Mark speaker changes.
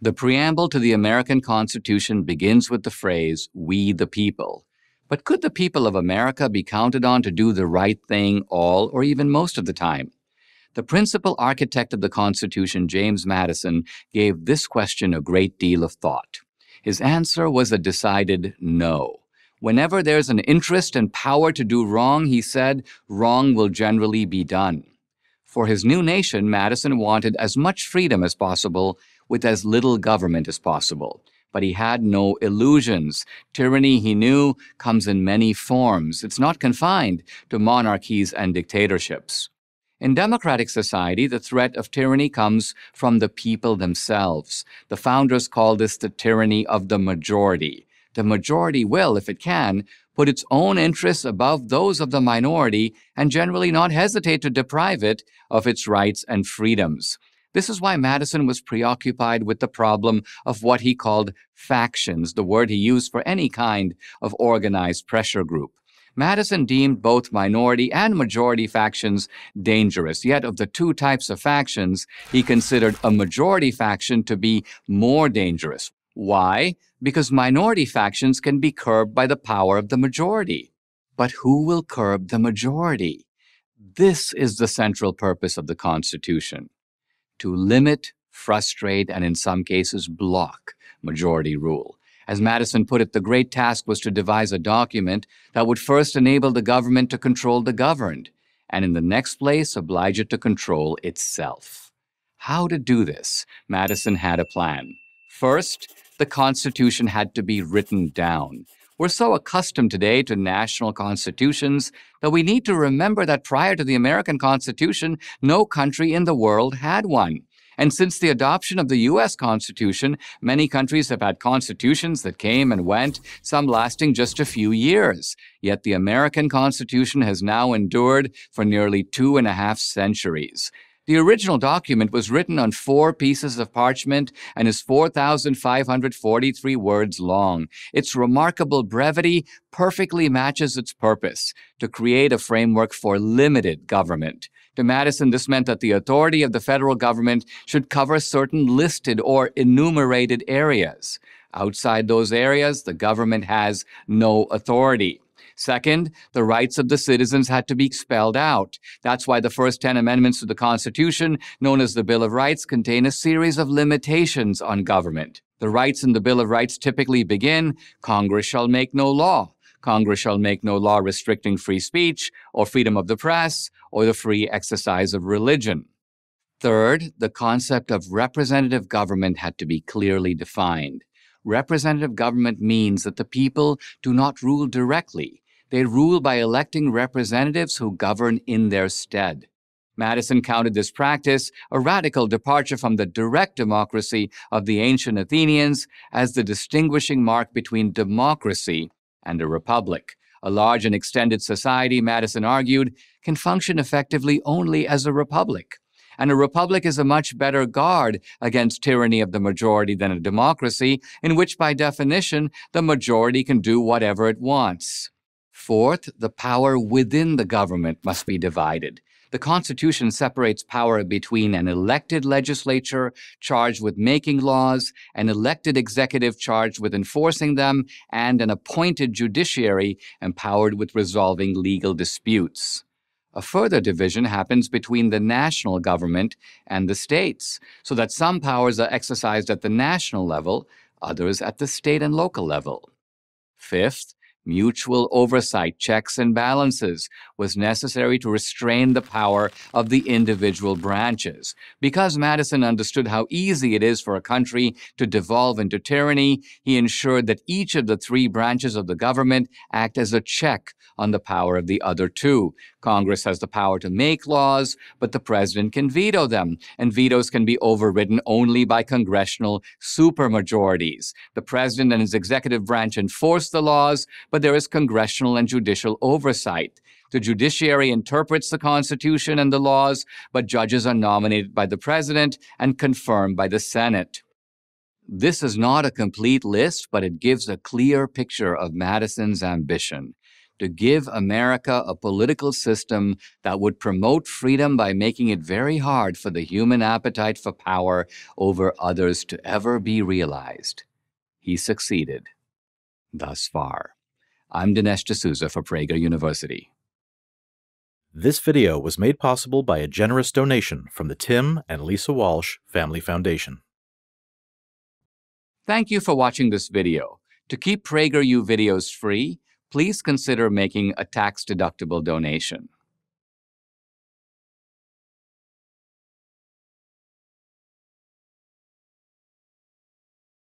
Speaker 1: The preamble to the American Constitution begins with the phrase, We the people. But could the people of America be counted on to do the right thing all or even most of the time? The principal architect of the Constitution, James Madison, gave this question a great deal of thought. His answer was a decided no. Whenever there's an interest and power to do wrong, he said, wrong will generally be done. For his new nation, Madison wanted as much freedom as possible with as little government as possible. But he had no illusions. Tyranny, he knew, comes in many forms. It's not confined to monarchies and dictatorships. In democratic society, the threat of tyranny comes from the people themselves. The founders call this the tyranny of the majority. The majority will, if it can, put its own interests above those of the minority and generally not hesitate to deprive it of its rights and freedoms. This is why Madison was preoccupied with the problem of what he called factions, the word he used for any kind of organized pressure group. Madison deemed both minority and majority factions dangerous. Yet, of the two types of factions, he considered a majority faction to be more dangerous. Why? Because minority factions can be curbed by the power of the majority. But who will curb the majority? This is the central purpose of the Constitution to limit, frustrate, and in some cases block majority rule. As Madison put it, the great task was to devise a document that would first enable the government to control the governed, and in the next place, oblige it to control itself. How to do this? Madison had a plan. First, the Constitution had to be written down. We're so accustomed today to national constitutions that we need to remember that prior to the American Constitution, no country in the world had one. And since the adoption of the U.S. Constitution, many countries have had constitutions that came and went, some lasting just a few years. Yet the American Constitution has now endured for nearly two and a half centuries. The original document was written on four pieces of parchment and is 4,543 words long. Its remarkable brevity perfectly matches its purpose to create a framework for limited government. To Madison, this meant that the authority of the federal government should cover certain listed or enumerated areas. Outside those areas, the government has no authority. Second, the rights of the citizens had to be spelled out. That's why the first 10 amendments to the Constitution, known as the Bill of Rights, contain a series of limitations on government. The rights in the Bill of Rights typically begin Congress shall make no law. Congress shall make no law restricting free speech or freedom of the press or the free exercise of religion. Third, the concept of representative government had to be clearly defined. Representative government means that the people do not rule directly. They rule by electing representatives who govern in their stead. Madison counted this practice a radical departure from the direct democracy of the ancient Athenians as the distinguishing mark between democracy and a republic. A large and extended society, Madison argued, can function effectively only as a republic. And a republic is a much better guard against tyranny of the majority than a democracy, in which, by definition, the majority can do whatever it wants. Fourth, the power within the government must be divided. The Constitution separates power between an elected legislature charged with making laws, an elected executive charged with enforcing them, and an appointed judiciary empowered with resolving legal disputes. A further division happens between the national government and the states, so that some powers are exercised at the national level, others at the state and local level. Fifth, Mutual oversight, checks and balances was necessary to restrain the power of the individual branches. Because Madison understood how easy it is for a country to devolve into tyranny, he ensured that each of the three branches of the government act as a check on the power of the other two. Congress has the power to make laws, but the president can veto them, and vetoes can be overridden only by congressional supermajorities. The president and his executive branch enforce the laws, but there is congressional and judicial oversight. The judiciary interprets the Constitution and the laws, but judges are nominated by the president and confirmed by the Senate. This is not a complete list, but it gives a clear picture of Madison's ambition to give America a political system that would promote freedom by making it very hard for the human appetite for power over others to ever be realized. He succeeded. Thus far. I'm Dinesh D'Souza for Prager University.
Speaker 2: This video was made possible by a generous donation from the Tim and Lisa Walsh Family Foundation.
Speaker 1: Thank you for watching this video. To keep PragerU videos free, please consider making a tax-deductible donation.